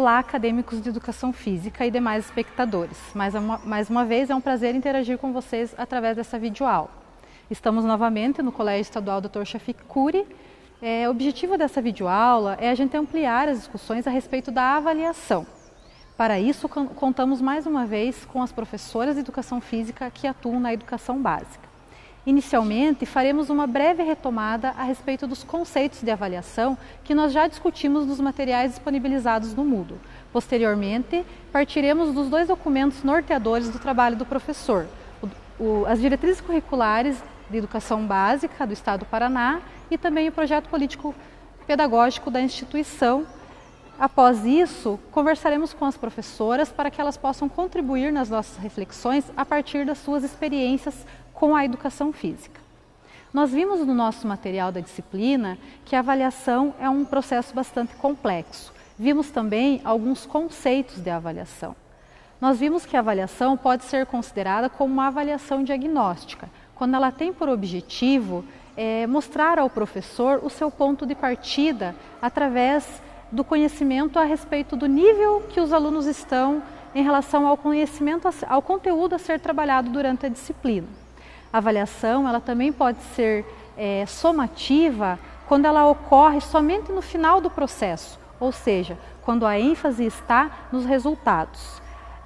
Olá, acadêmicos de educação física e demais espectadores. Mais uma, mais uma vez é um prazer interagir com vocês através dessa videoaula. Estamos novamente no Colégio Estadual Dr. Shafik Cury. É, o objetivo dessa videoaula é a gente ampliar as discussões a respeito da avaliação. Para isso, contamos mais uma vez com as professoras de educação física que atuam na educação básica. Inicialmente, faremos uma breve retomada a respeito dos conceitos de avaliação que nós já discutimos nos materiais disponibilizados no Moodle. Posteriormente, partiremos dos dois documentos norteadores do trabalho do professor, o, o, as diretrizes curriculares de educação básica do Estado do Paraná e também o projeto político pedagógico da instituição. Após isso, conversaremos com as professoras para que elas possam contribuir nas nossas reflexões a partir das suas experiências com a educação física. Nós vimos no nosso material da disciplina que a avaliação é um processo bastante complexo. Vimos também alguns conceitos de avaliação. Nós vimos que a avaliação pode ser considerada como uma avaliação diagnóstica, quando ela tem por objetivo é, mostrar ao professor o seu ponto de partida através do conhecimento a respeito do nível que os alunos estão em relação ao conhecimento, ao conteúdo a ser trabalhado durante a disciplina. Avaliação ela também pode ser é, somativa quando ela ocorre somente no final do processo, ou seja, quando a ênfase está nos resultados.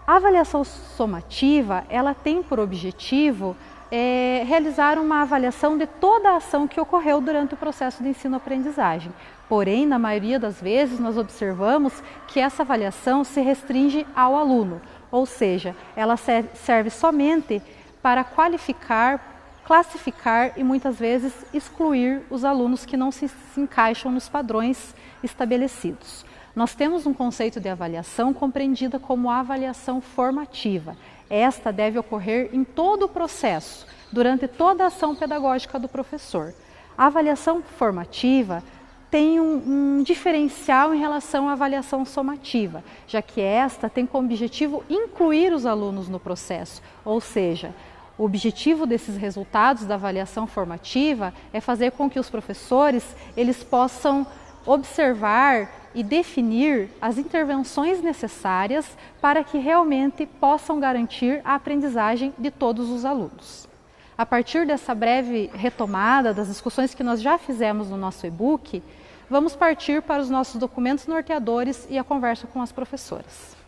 A avaliação somativa ela tem por objetivo é, realizar uma avaliação de toda a ação que ocorreu durante o processo de ensino-aprendizagem. Porém, na maioria das vezes, nós observamos que essa avaliação se restringe ao aluno, ou seja, ela serve somente para qualificar, classificar e muitas vezes excluir os alunos que não se, se encaixam nos padrões estabelecidos. Nós temos um conceito de avaliação compreendida como avaliação formativa. Esta deve ocorrer em todo o processo, durante toda a ação pedagógica do professor. A avaliação formativa tem um, um, diferencial em relação à avaliação somativa, já que esta tem como objetivo incluir os alunos no processo, ou seja, o objetivo desses resultados da avaliação formativa é fazer com que os professores eles possam observar e definir as intervenções necessárias para que realmente possam garantir a aprendizagem de todos os alunos. A partir dessa breve retomada das discussões que nós já fizemos no nosso e-book, vamos partir para os nossos documentos norteadores e a conversa com as professoras.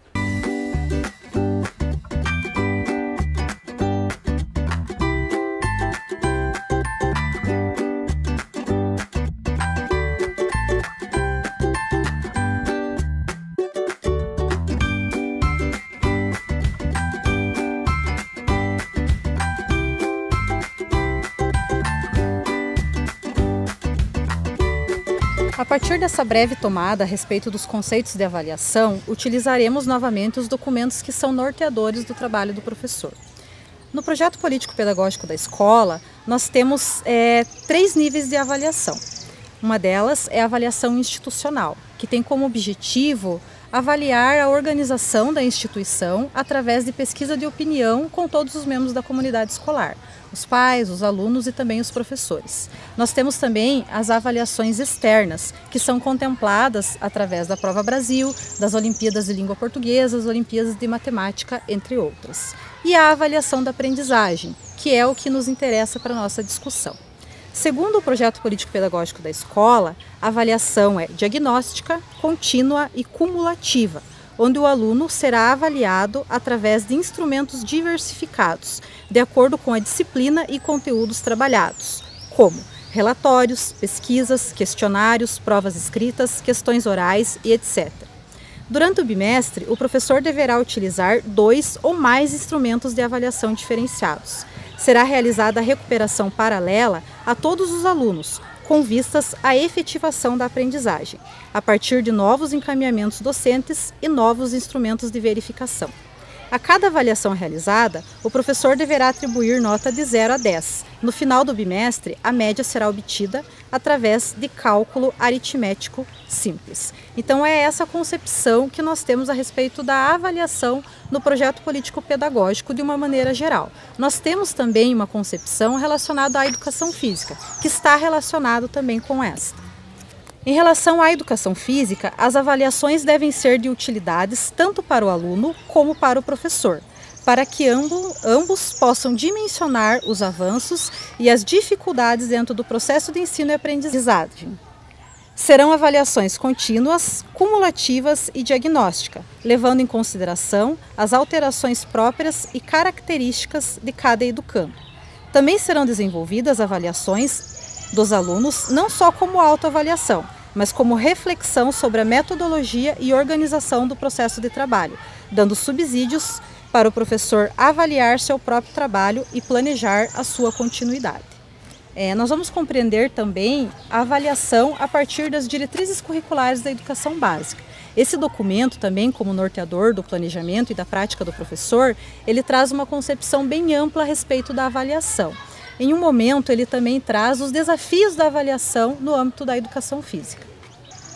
Partir dessa breve tomada a respeito dos conceitos de avaliação, utilizaremos novamente os documentos que são norteadores do trabalho do professor. No projeto político-pedagógico da escola, nós temos é, três níveis de avaliação. Uma delas é a avaliação institucional, que tem como objetivo avaliar a organização da instituição através de pesquisa de opinião com todos os membros da comunidade escolar, os pais, os alunos e também os professores. Nós temos também as avaliações externas, que são contempladas através da Prova Brasil, das Olimpíadas de Língua Portuguesa, das Olimpíadas de Matemática, entre outras. E a avaliação da aprendizagem, que é o que nos interessa para a nossa discussão. Segundo o projeto político-pedagógico da escola, a avaliação é diagnóstica, contínua e cumulativa, onde o aluno será avaliado através de instrumentos diversificados, de acordo com a disciplina e conteúdos trabalhados, como relatórios, pesquisas, questionários, provas escritas, questões orais e etc. Durante o bimestre, o professor deverá utilizar dois ou mais instrumentos de avaliação diferenciados será realizada a recuperação paralela a todos os alunos, com vistas à efetivação da aprendizagem, a partir de novos encaminhamentos docentes e novos instrumentos de verificação. A cada avaliação realizada, o professor deverá atribuir nota de 0 a 10. No final do bimestre, a média será obtida através de cálculo aritmético simples. Então, é essa concepção que nós temos a respeito da avaliação no projeto político-pedagógico de uma maneira geral. Nós temos também uma concepção relacionada à educação física, que está relacionado também com esta. Em relação à educação física, as avaliações devem ser de utilidades tanto para o aluno como para o professor, para que ambos, ambos possam dimensionar os avanços e as dificuldades dentro do processo de ensino e aprendizagem. Serão avaliações contínuas, cumulativas e diagnóstica, levando em consideração as alterações próprias e características de cada educando. Também serão desenvolvidas avaliações dos alunos não só como autoavaliação, mas como reflexão sobre a metodologia e organização do processo de trabalho, dando subsídios para o professor avaliar seu próprio trabalho e planejar a sua continuidade. É, nós vamos compreender também a avaliação a partir das diretrizes curriculares da educação básica. Esse documento também, como norteador do planejamento e da prática do professor, ele traz uma concepção bem ampla a respeito da avaliação. Em um momento, ele também traz os desafios da avaliação no âmbito da educação física.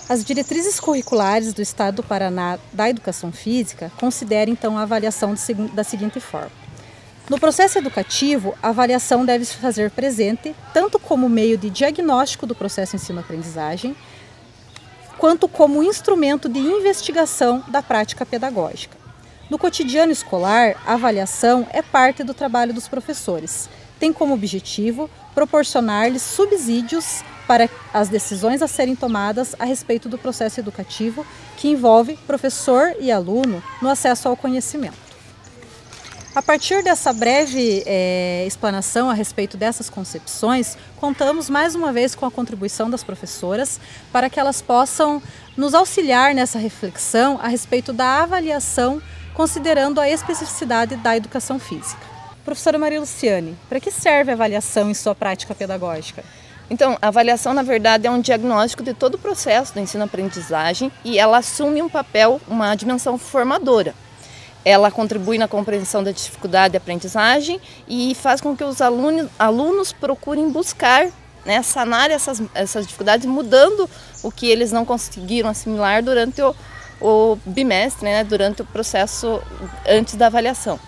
As diretrizes curriculares do Estado do Paraná da Educação Física consideram então a avaliação da seguinte forma: no processo educativo, a avaliação deve se fazer presente tanto como meio de diagnóstico do processo ensino-aprendizagem, quanto como instrumento de investigação da prática pedagógica. No cotidiano escolar, a avaliação é parte do trabalho dos professores. Tem como objetivo proporcionar-lhes subsídios para as decisões a serem tomadas a respeito do processo educativo que envolve professor e aluno no acesso ao conhecimento. A partir dessa breve é, explanação a respeito dessas concepções, contamos mais uma vez com a contribuição das professoras para que elas possam nos auxiliar nessa reflexão a respeito da avaliação, considerando a especificidade da educação física. Professora Maria Luciane, para que serve a avaliação em sua prática pedagógica? Então, a avaliação, na verdade, é um diagnóstico de todo o processo do ensino-aprendizagem e ela assume um papel, uma dimensão formadora ela contribui na compreensão da dificuldade de aprendizagem e faz com que os alunos, alunos procurem buscar né, sanar essas, essas dificuldades, mudando o que eles não conseguiram assimilar durante o, o bimestre, né, durante o processo antes da avaliação.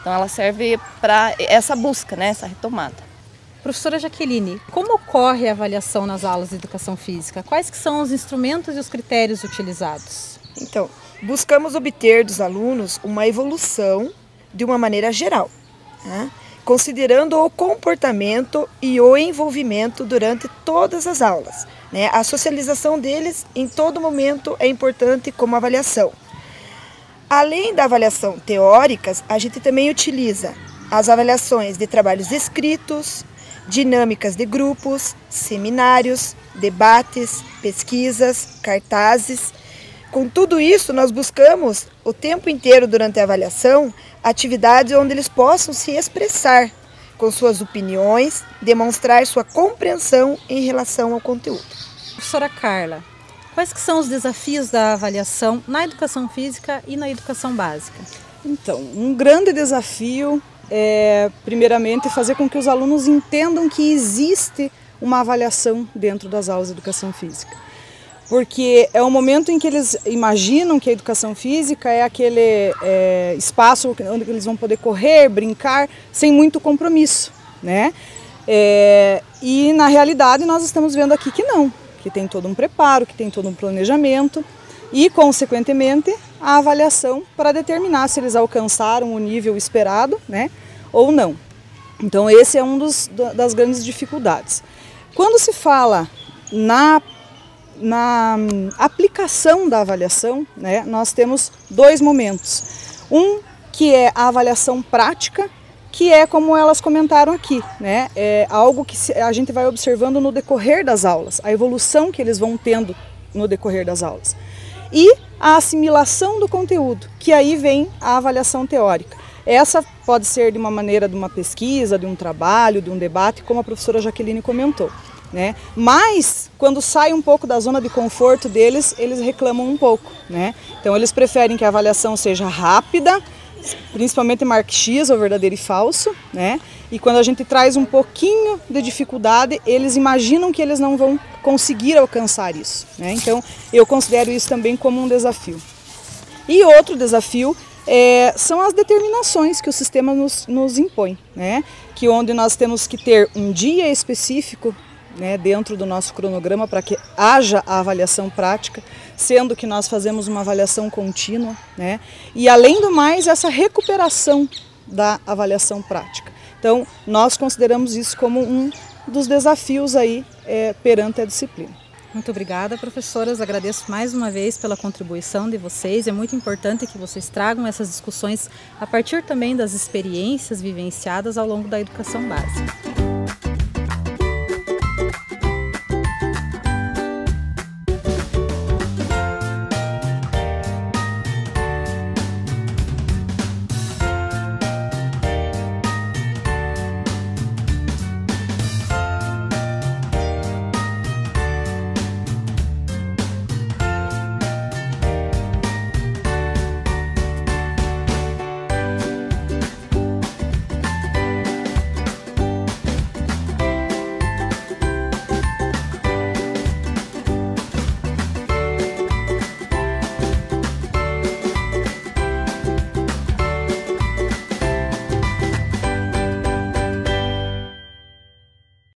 Então ela serve para essa busca, né, essa retomada. Professora Jaqueline, como ocorre a avaliação nas aulas de educação física? Quais que são os instrumentos e os critérios utilizados? Então, buscamos obter dos alunos uma evolução de uma maneira geral, né? considerando o comportamento e o envolvimento durante todas as aulas. Né? A socialização deles em todo momento é importante como avaliação. Além da avaliação teóricas, a gente também utiliza as avaliações de trabalhos escritos, dinâmicas de grupos, seminários, debates, pesquisas, cartazes com tudo isso, nós buscamos o tempo inteiro durante a avaliação atividades onde eles possam se expressar com suas opiniões, demonstrar sua compreensão em relação ao conteúdo. Professora Carla, quais que são os desafios da avaliação na educação física e na educação básica? Então, um grande desafio é, primeiramente, fazer com que os alunos entendam que existe uma avaliação dentro das aulas de educação física porque é o momento em que eles imaginam que a educação física é aquele é, espaço onde eles vão poder correr, brincar, sem muito compromisso, né? É, e na realidade nós estamos vendo aqui que não, que tem todo um preparo, que tem todo um planejamento e, consequentemente, a avaliação para determinar se eles alcançaram o nível esperado, né, ou não. Então esse é um dos, das grandes dificuldades. Quando se fala na na aplicação da avaliação, né, nós temos dois momentos. Um que é a avaliação prática, que é como elas comentaram aqui, né, é algo que a gente vai observando no decorrer das aulas, a evolução que eles vão tendo no decorrer das aulas. E a assimilação do conteúdo, que aí vem a avaliação teórica. Essa pode ser de uma maneira de uma pesquisa, de um trabalho, de um debate, como a professora Jaqueline comentou. Né? Mas quando sai um pouco da zona de conforto deles, eles reclamam um pouco. Né? Então eles preferem que a avaliação seja rápida, principalmente X, ou verdadeiro e falso, né? E quando a gente traz um pouquinho de dificuldade, eles imaginam que eles não vão conseguir alcançar isso. Né? Então eu considero isso também como um desafio. E outro desafio é, são as determinações que o sistema nos, nos impõe, né? Que onde nós temos que ter um dia específico né, dentro do nosso cronograma para que haja a avaliação prática, sendo que nós fazemos uma avaliação contínua, né, e além do mais essa recuperação da avaliação prática. Então nós consideramos isso como um dos desafios aí é, perante a disciplina. Muito obrigada, professoras. Agradeço mais uma vez pela contribuição de vocês. É muito importante que vocês tragam essas discussões a partir também das experiências vivenciadas ao longo da educação básica.